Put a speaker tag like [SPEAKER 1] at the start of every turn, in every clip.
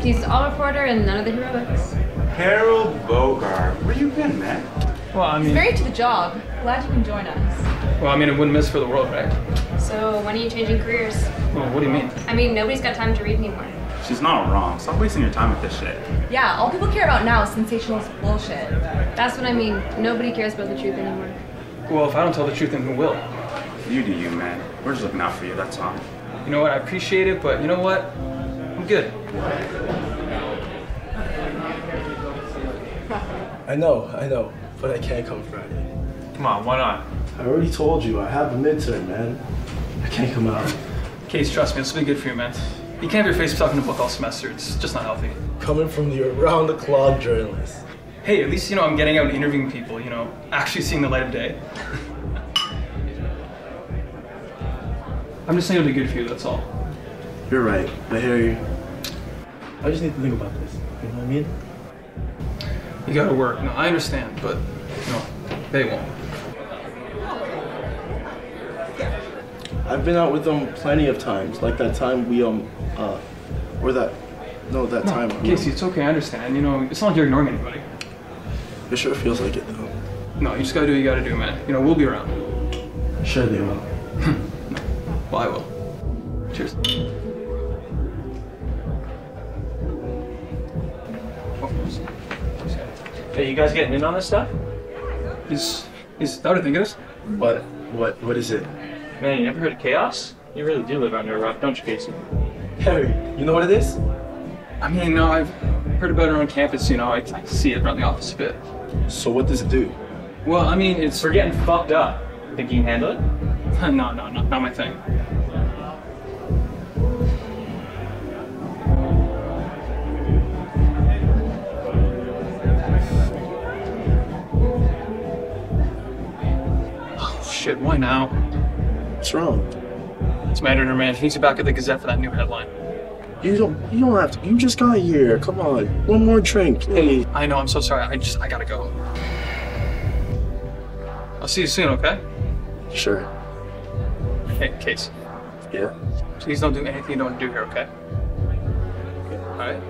[SPEAKER 1] Except he's all reporter and none of the heroics.
[SPEAKER 2] Harold Bogart. Where you been, man?
[SPEAKER 3] Well, I mean,
[SPEAKER 1] Married to the job. Glad you can join us.
[SPEAKER 3] well, I mean, it wouldn't miss for the world, right?
[SPEAKER 1] So, when are you changing careers?
[SPEAKER 3] Well, what do you mean?
[SPEAKER 1] I mean, nobody's got time to read anymore.
[SPEAKER 2] She's not wrong. Stop wasting your time with this shit.
[SPEAKER 1] Yeah, all people care about now is sensationalist bullshit. That's what I mean. Nobody cares about the truth anymore.
[SPEAKER 3] Well, if I don't tell the truth, then who will?
[SPEAKER 2] You do you, man. We're just looking out for you, that's all.
[SPEAKER 3] You know what? I appreciate it, but you know what? I'm good.
[SPEAKER 4] I know, I know, but I can't come Friday.
[SPEAKER 3] Come on, why not?
[SPEAKER 4] I already told you, I have a midterm, man. I can't come out.
[SPEAKER 3] Case, trust me, this will be good for you, man. You can't have your face stuck in a book all semester. It's just not healthy.
[SPEAKER 4] Coming from the around the clock journalist.
[SPEAKER 3] Hey, at least you know I'm getting out and interviewing people. You know, actually seeing the light of day. I'm just saying it'll be good for you. That's all.
[SPEAKER 4] You're right, I hear you. I just need to think about this. You know what I mean?
[SPEAKER 3] You gotta work. No, I understand, but no, they won't.
[SPEAKER 4] I've been out with them plenty of times. Like that time we um uh or that no that
[SPEAKER 3] No,
[SPEAKER 4] time. we-
[SPEAKER 3] Casey, it's okay. I understand. You know, it's not like you're ignoring anybody.
[SPEAKER 4] It sure feels like it though.
[SPEAKER 3] No, you just gotta do what you gotta do, man. You know, we'll be around.
[SPEAKER 4] Sure they will.
[SPEAKER 3] Well, I will.
[SPEAKER 5] Hey, you guys getting in on this stuff?
[SPEAKER 3] Is is that what I think it is?
[SPEAKER 4] What what what is it?
[SPEAKER 5] Man, you never heard of chaos? You really do live under a rock, don't you, Casey?
[SPEAKER 4] Harry, you know what it is?
[SPEAKER 3] I mean, no, I've heard about it on campus. You know, I, I see it around the office a bit.
[SPEAKER 4] So what does it do?
[SPEAKER 3] Well, I mean, it's
[SPEAKER 5] We're getting fucked up. Think you can handle it?
[SPEAKER 3] no, no, no, not my thing. Shit! Why now?
[SPEAKER 4] What's wrong?
[SPEAKER 3] It's my editor, man. He needs you back at the Gazette for that new headline.
[SPEAKER 4] You don't you don't have to you just got here. Come on. One more drink, please.
[SPEAKER 3] I know. I'm so sorry. I just I gotta go. I'll see you soon. Okay?
[SPEAKER 4] Sure.
[SPEAKER 3] Hey, Case.
[SPEAKER 4] Yeah.
[SPEAKER 3] Please don't do anything you don't do here. Okay? All right.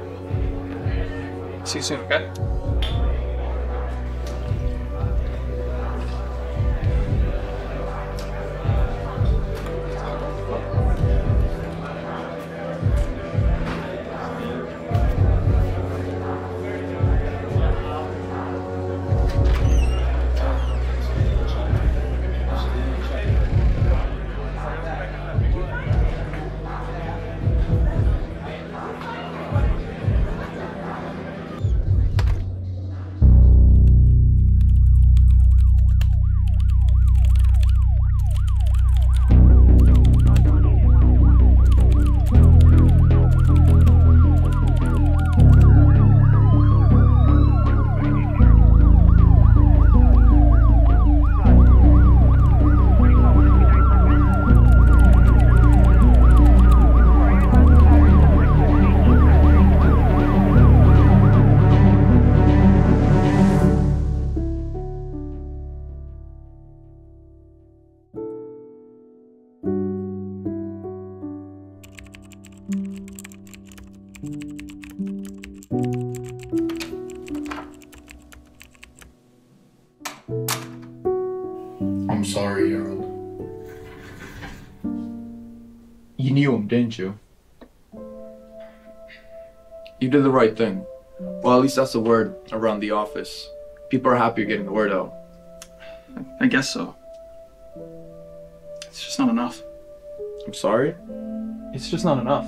[SPEAKER 3] See you soon. Okay?
[SPEAKER 6] I'm sorry, Harold.
[SPEAKER 7] You knew him, didn't you? You did the right thing. Well, at least that's the word around the office. People are happy you're getting the word out.
[SPEAKER 3] I guess so. It's just not enough.
[SPEAKER 7] I'm sorry?
[SPEAKER 3] It's just not enough.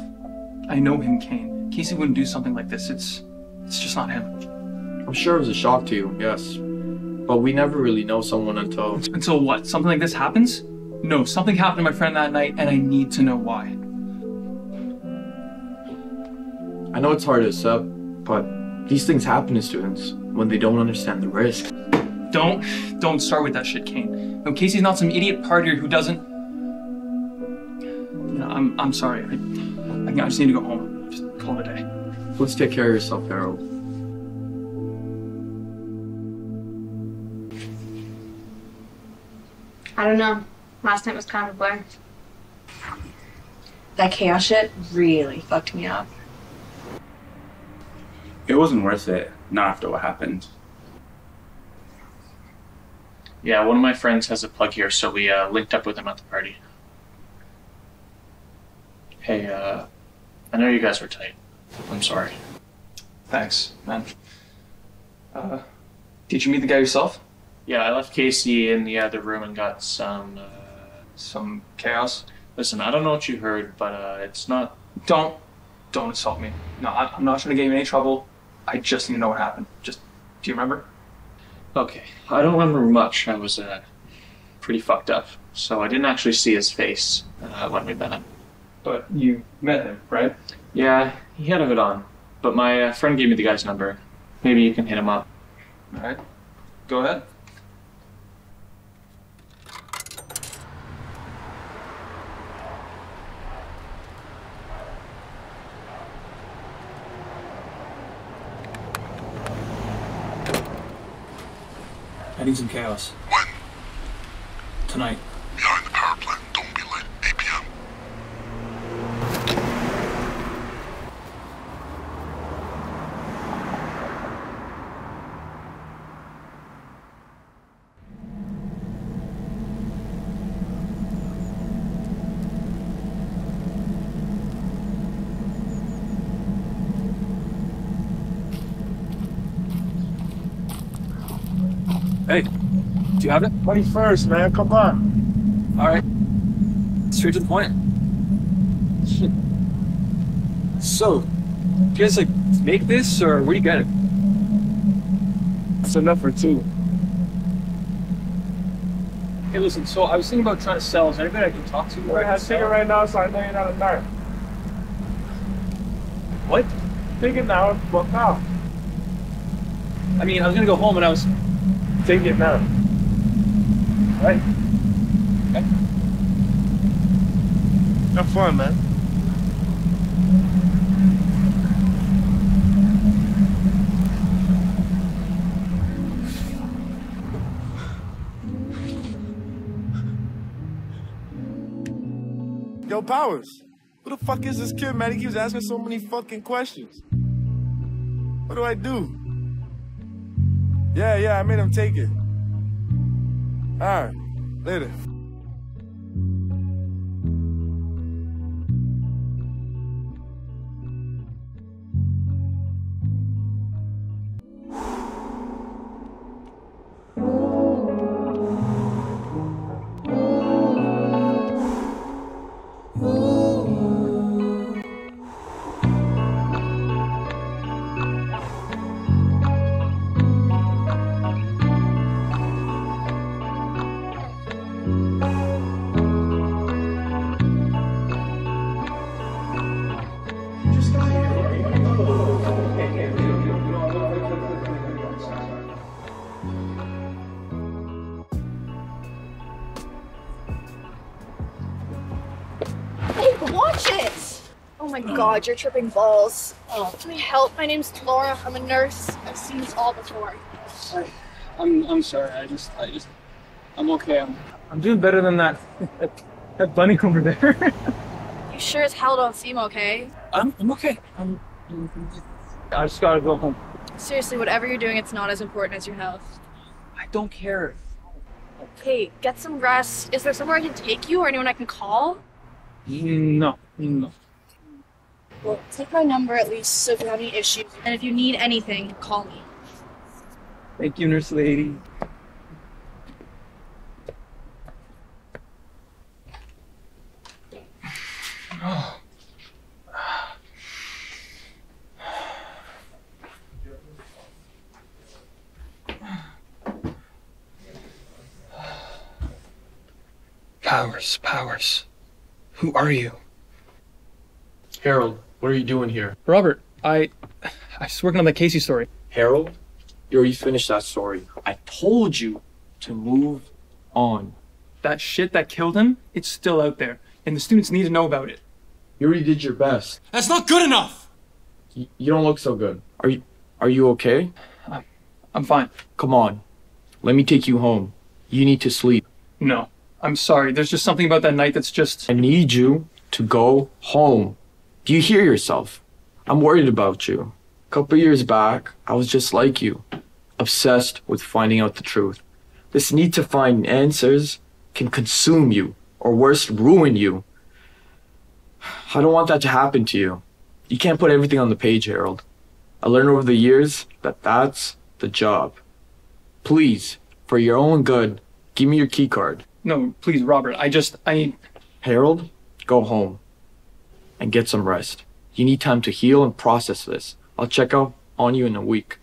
[SPEAKER 3] I know him, Kane. Casey wouldn't do something like this. It's it's just not him.
[SPEAKER 7] I'm sure it was a shock to you, yes. But we never really know someone until.
[SPEAKER 3] Until what? Something like this happens? No, something happened to my friend that night, and I need to know why.
[SPEAKER 7] I know it's hard to accept, but these things happen to students when they don't understand the risk.
[SPEAKER 3] Don't, don't start with that shit, Kane. No, Casey's not some idiot partier who doesn't. I'm, I'm sorry. I, I just need to go home. Just call it a day.
[SPEAKER 7] Please take care of yourself, Harold.
[SPEAKER 1] I don't know. Last night was kind of a blur.
[SPEAKER 8] That chaos shit really fucked me up.
[SPEAKER 2] It wasn't worth it. Not after what happened.
[SPEAKER 5] Yeah, one of my friends has a plug here, so we uh, linked up with him at the party. Hey, uh, I know you guys were tight. I'm sorry.
[SPEAKER 3] Thanks, man. Uh, did you meet the guy yourself?
[SPEAKER 5] Yeah, I left Casey in the other room and got some. Uh,
[SPEAKER 3] Some chaos?
[SPEAKER 5] listen, I don't know what you heard, but uh, it's not.
[SPEAKER 3] Don't, don't insult me. No, I'm not trying to get you in any trouble. I just need to know what happened. Just, do you remember?
[SPEAKER 5] Okay, I don't remember much. I was uh, pretty fucked up, so I didn't actually see his face uh, when we met him.
[SPEAKER 3] But you met him, right?
[SPEAKER 5] Yeah, he had a hood on, but my uh, friend gave me the guy's number. Maybe you can hit him up.
[SPEAKER 3] All right. Go ahead. I need some chaos. Tonight.
[SPEAKER 6] Behind the power plant. Don't be late. 8 p.m.
[SPEAKER 3] Hey, do you have it?
[SPEAKER 4] Money first, man. Come on.
[SPEAKER 3] All right. Straight to the point. So, do you guys like make this, or where do you get it?
[SPEAKER 4] It's enough for two.
[SPEAKER 3] Hey, listen. So I was thinking about trying to sell. Is there anybody I can talk to?
[SPEAKER 4] Ahead, take it right now so I know you're not a nerd.
[SPEAKER 3] What?
[SPEAKER 4] Take it now. Book now.
[SPEAKER 3] I mean, I was gonna go home and I was.
[SPEAKER 4] Take it now. Right?
[SPEAKER 3] Okay.
[SPEAKER 4] Have fun, man. Yo, Powers. Who the fuck is this kid, man? He keeps asking so many fucking questions. What do I do? Yeah, yeah, I made him take it. Alright, later.
[SPEAKER 9] God, mm. you're tripping balls. Oh, can I help? My name's Laura. I'm a nurse. I've seen this all before.
[SPEAKER 3] I'm. I'm sorry. I just. I just. I'm okay. I'm. I'm doing better than that. that, that bunny over there.
[SPEAKER 9] You sure as hell don't seem okay.
[SPEAKER 3] I'm. I'm okay. I'm. I just gotta go home.
[SPEAKER 9] Seriously, whatever you're doing, it's not as important as your health.
[SPEAKER 3] I don't care.
[SPEAKER 9] Hey, get some rest. Is there somewhere I can take you or anyone I can call?
[SPEAKER 3] No. No.
[SPEAKER 9] Well, take my number at least so if you have any issues. And if you need anything, call me.
[SPEAKER 3] Thank you, nurse lady. Powers, Powers, who are you?
[SPEAKER 7] Harold what are you doing here?
[SPEAKER 3] Robert, I. I was working on the Casey story.
[SPEAKER 7] Harold, you already finished that story. I told you to move on.
[SPEAKER 3] That shit that killed him, it's still out there, and the students need to know about it.
[SPEAKER 7] You already did your best.
[SPEAKER 3] That's not good enough!
[SPEAKER 7] Y- you don't look so good. Are you are you okay?
[SPEAKER 3] I'm fine.
[SPEAKER 7] Come on. Let me take you home. You need to sleep.
[SPEAKER 3] No. I'm sorry. There's just something about that night that's just.
[SPEAKER 7] I need you to go home. Do you hear yourself? I'm worried about you. A couple years back, I was just like you, obsessed with finding out the truth. This need to find answers can consume you, or worse, ruin you. I don't want that to happen to you. You can't put everything on the page, Harold. I learned over the years that that's the job. Please, for your own good, give me your key card.
[SPEAKER 3] No, please, Robert. I just. I.
[SPEAKER 7] Harold, go home and get some rest. You need time to heal and process this. I'll check out on you in a week.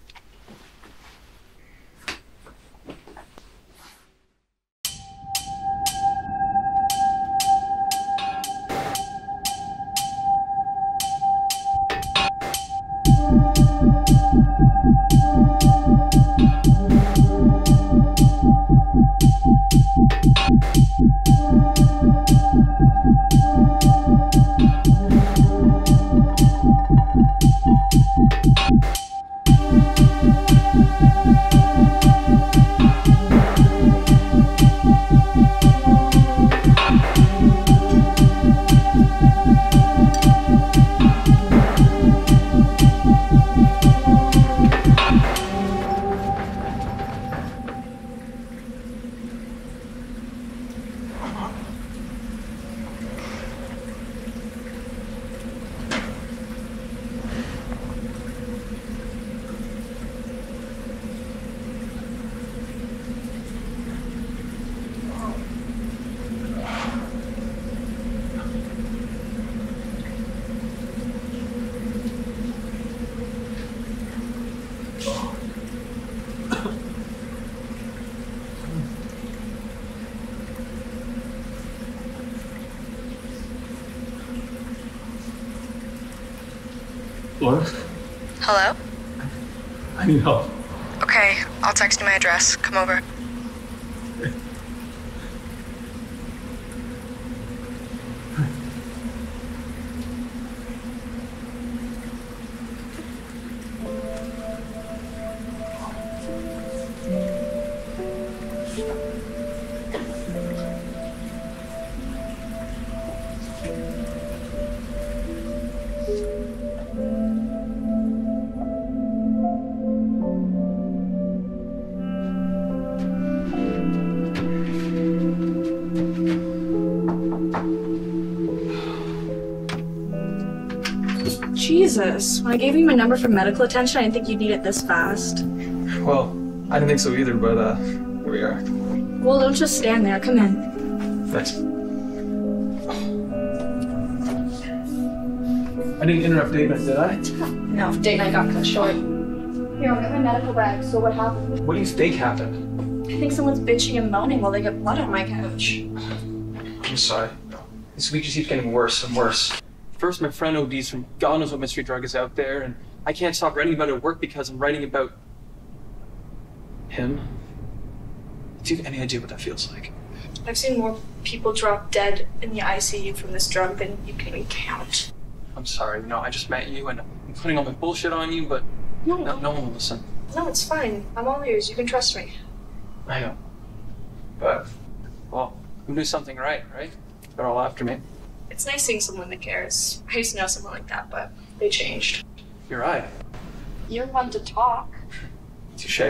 [SPEAKER 3] Laura?
[SPEAKER 8] Hello?
[SPEAKER 3] I need help.
[SPEAKER 8] Okay, I'll text you my address. Come over.
[SPEAKER 9] Jesus, when I gave you my number for medical attention, I didn't think you'd need it this fast.
[SPEAKER 3] Well, I didn't think so either, but uh, here we are.
[SPEAKER 9] Well, don't just stand there. Come in.
[SPEAKER 3] Thanks. I didn't interrupt date night, did I?
[SPEAKER 9] No, date night got cut short. Here, I'll get my medical bag. So what happened?
[SPEAKER 3] What do you think happened?
[SPEAKER 9] I think someone's bitching and moaning while they get blood on my couch.
[SPEAKER 3] I'm sorry. This week just keeps getting worse and worse. First, my friend ODs from God knows what mystery drug is out there, and I can't stop writing about it at work because I'm writing about him. Do you have any idea what that feels like?
[SPEAKER 9] I've seen more people drop dead in the ICU from this drug than you can even count.
[SPEAKER 3] I'm sorry. No, I just met you, and I'm putting all my bullshit on you, but
[SPEAKER 9] No,
[SPEAKER 3] no, no one will listen.
[SPEAKER 9] no, it's fine. I'm all ears. You can trust me.
[SPEAKER 3] I know. But, well, I'm doing something right, right? They're all after me.
[SPEAKER 9] It's nice seeing someone that cares. I used to know someone like that, but they changed.
[SPEAKER 3] You're right.
[SPEAKER 9] You're one to talk.
[SPEAKER 3] Touche.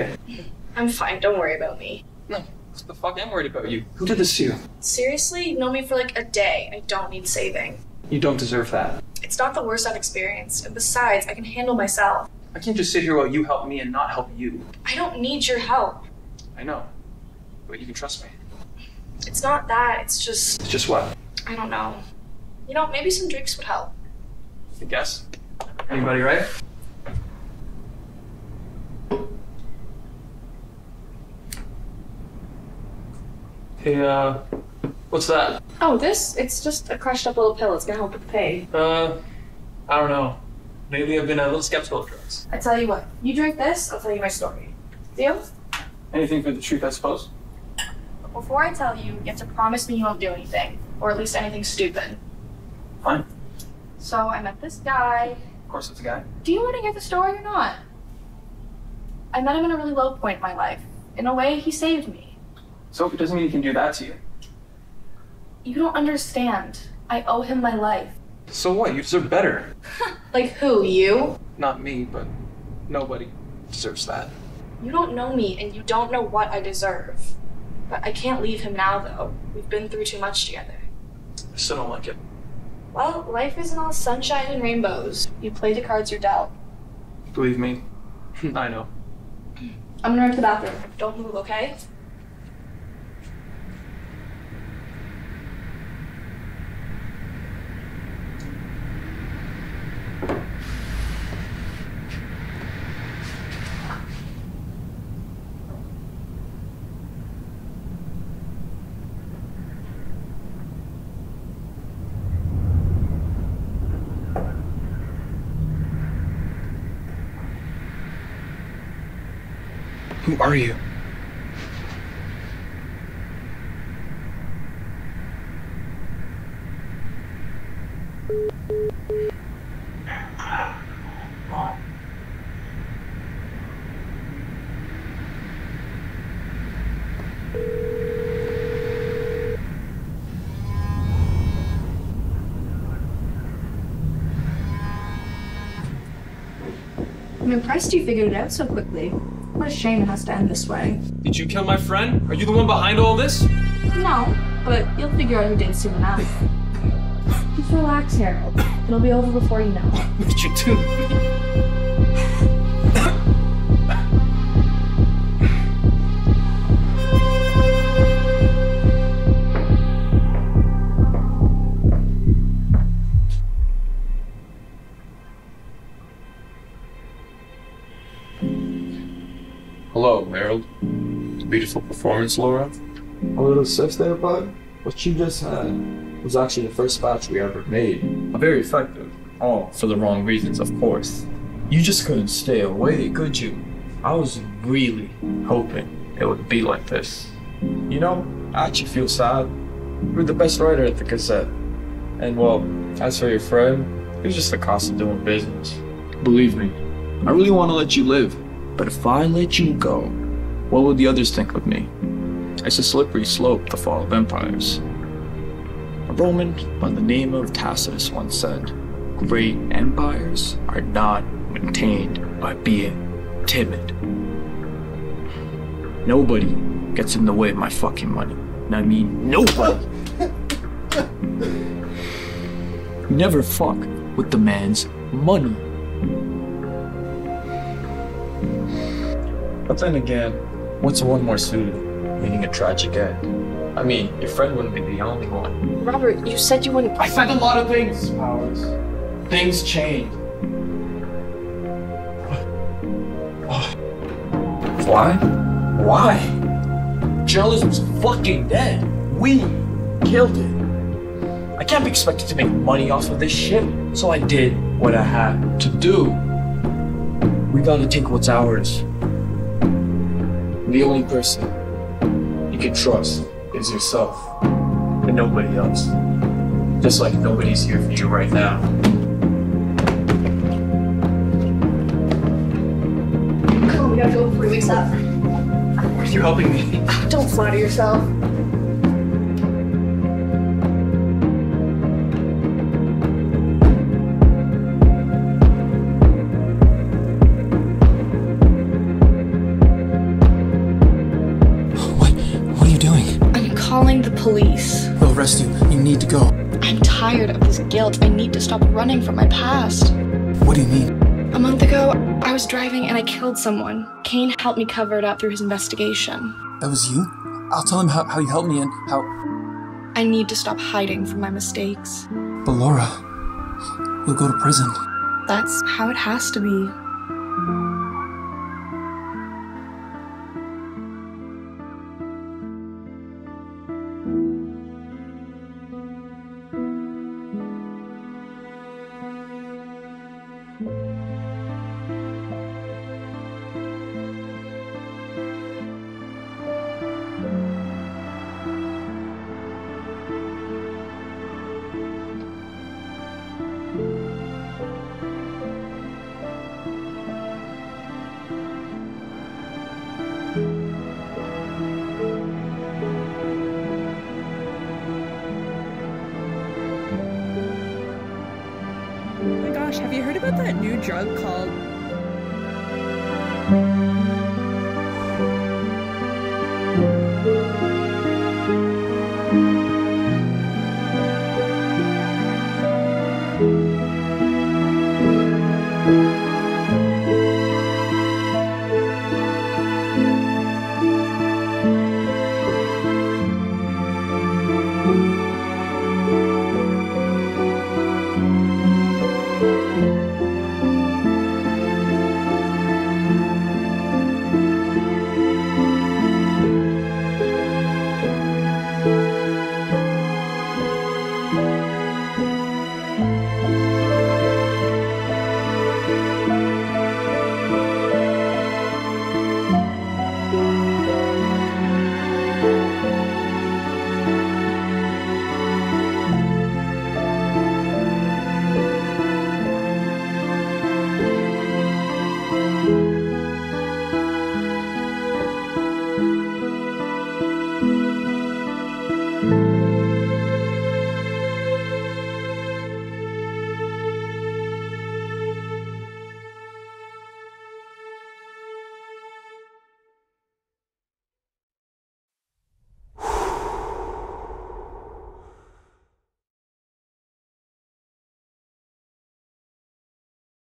[SPEAKER 9] I'm fine. Don't worry about me.
[SPEAKER 3] No, what the fuck? I'm worried about you. Who did this to you?
[SPEAKER 9] Seriously, you've known me for like a day. I don't need saving.
[SPEAKER 3] You don't deserve that.
[SPEAKER 9] It's not the worst I've experienced. And besides, I can handle myself.
[SPEAKER 3] I can't just sit here while you help me and not help you.
[SPEAKER 9] I don't need your help.
[SPEAKER 3] I know. But you can trust me.
[SPEAKER 9] It's not that. It's just,
[SPEAKER 3] It's just what?
[SPEAKER 9] I don't know. You know, maybe some drinks would help.
[SPEAKER 3] I guess. Anybody, right? Hey, uh, What's that?
[SPEAKER 9] Oh, this? It's just a crushed up little pill. It's gonna help with the pain.
[SPEAKER 3] Uh, I don't know. Lately I've been a little skeptical of drugs.
[SPEAKER 9] I tell you what, you drink this, I'll tell you my story. Deal?
[SPEAKER 3] Anything for the truth, I suppose?
[SPEAKER 9] But before I tell you, you have to promise me you won't do anything, or at least anything stupid.
[SPEAKER 3] Fine.
[SPEAKER 9] So I met this guy.
[SPEAKER 3] Of course, it's a guy.
[SPEAKER 9] Do you want to hear the story or not? I met him in a really low point in my life. In a way, he saved me.
[SPEAKER 3] So it doesn't mean he can do that to you.
[SPEAKER 9] You don't understand. I owe him my life.
[SPEAKER 3] So what? You deserve better.
[SPEAKER 9] Like who? You?
[SPEAKER 3] Not me, but nobody deserves that.
[SPEAKER 9] You don't know me, and you don't know what I deserve. But I can't leave him now, though. We've been through too much together.
[SPEAKER 3] I still don't like it.
[SPEAKER 9] Well, life isn't all sunshine and rainbows. You play the cards you're dealt.
[SPEAKER 3] Believe me, I know.
[SPEAKER 9] I'm gonna run to the bathroom. Don't move, okay?
[SPEAKER 3] Who are you?
[SPEAKER 9] I'm impressed you figured it out so quickly. What a shame it has to end this way.
[SPEAKER 3] Did you kill my friend? Are you the one behind all this?
[SPEAKER 9] No, but you'll figure out who did soon enough. Just relax, Harold. It'll be over before you know.
[SPEAKER 3] What did you do?
[SPEAKER 7] Beautiful performance, Laura. A little stiff there, bud. What you just had was actually the first batch we ever made. Very effective. All for the wrong reasons, of course. You just couldn't stay away, could you? I was really hoping it would be like this. You know, I actually feel sad. You're the best writer at the Gazette. And well, as for your friend, it was just the cost of doing business. Believe me, I really want to let you live. But if I let you go, what will the others think of me? It's a slippery slope, the fall of empires. A Roman by the name of Tacitus once said, Great empires are not maintained by being timid. Nobody gets in the way of my fucking money. And I mean nobody. Never fuck with the man's money. But then again, what's one more suited, meaning a tragic end? I mean, your friend wouldn't be the only one.
[SPEAKER 9] Robert, you said you wouldn't.
[SPEAKER 7] I said a lot of things, Powers. Things change. Why? Why? Journalism's fucking dead. We killed it. I can't be expected to make money off of this shit, so I did what I had to do. We gotta take what's ours. The only person you can trust is yourself and nobody else. Just like nobody's here for you right now.
[SPEAKER 9] Come on, we gotta go before he wakes up.
[SPEAKER 3] Are you helping me?
[SPEAKER 9] Don't flatter yourself. Police.
[SPEAKER 10] They'll arrest you. You need to go.
[SPEAKER 9] I'm tired of this guilt. I need to stop running from my past.
[SPEAKER 10] What do you mean?
[SPEAKER 9] A month ago, I was driving and I killed someone. Kane helped me cover it up through his investigation.
[SPEAKER 10] That was you? I'll tell him how, how you helped me and how.
[SPEAKER 9] I need to stop hiding from my mistakes.
[SPEAKER 10] But Laura, you'll go to prison.
[SPEAKER 9] That's how it has to be.
[SPEAKER 11] Heard about that new drug called